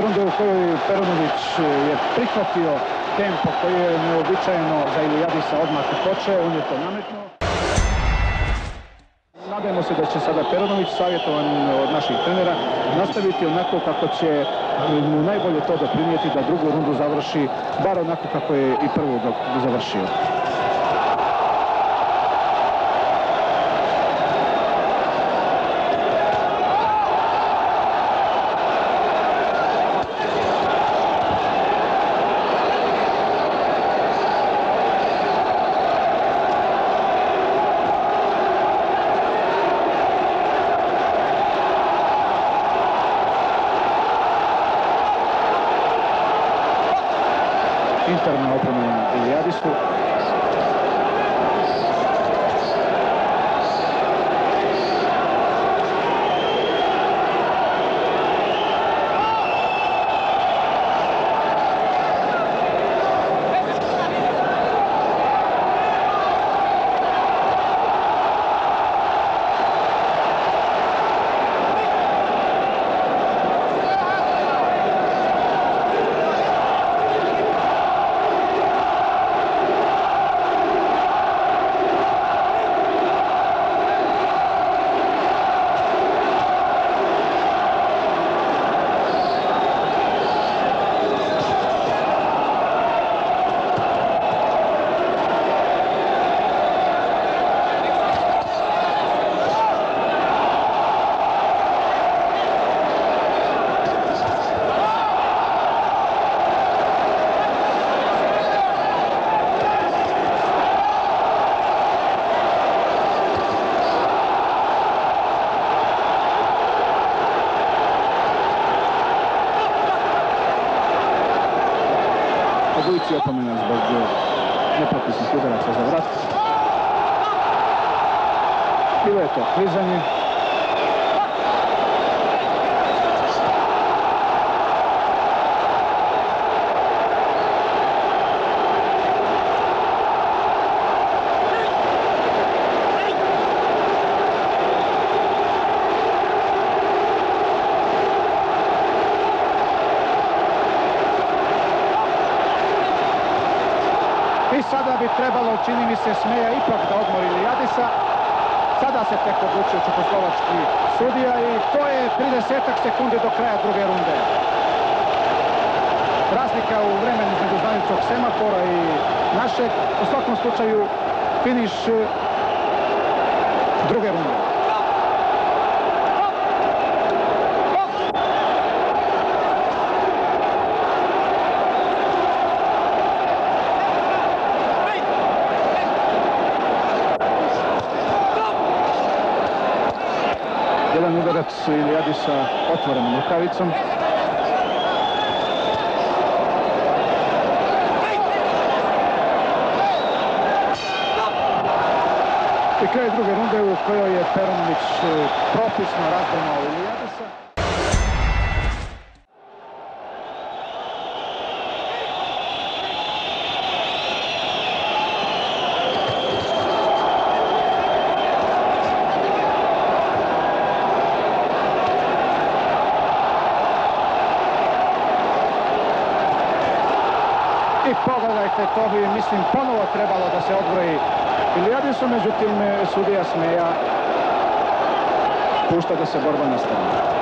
runde u kojoj Perunović je prihvatio tempo koji je neobičajeno za Ilijadisa odmah hoće, on je to nametnuo. Nadajmo se da će sada Perunović, savjetovan od naših trenera, nastaviti onako kako će mu najbolje to doprinijeti da drugu rundu završi, bar onako kako je i prvu završio. internal from Iliadis Obójcy opominać bardzo nie niepropisny teraz zawraca. Było to chwyżenie. I sada bi trebalo, čini mi se, Smeja ipak da odmori Ilijadisa. Sada se tek odlučio čekoslovački sudija i to je 30 sekundi do kraja druge runde. Razlika u vremenu između zvanicog semafora i našeg. U svakom slučaju finiš druge runde. Jedan udarac Ilijadisa otvorenom rukavicom. I kraj druge runde u kojoj je Peronović propisno razbrnao Ilijadisa. I pogledajte, to bi, mislim, ponovo trebalo da se odbroji Ilijadisu, međutim, sudija Smeja pušta da se borba nastavi.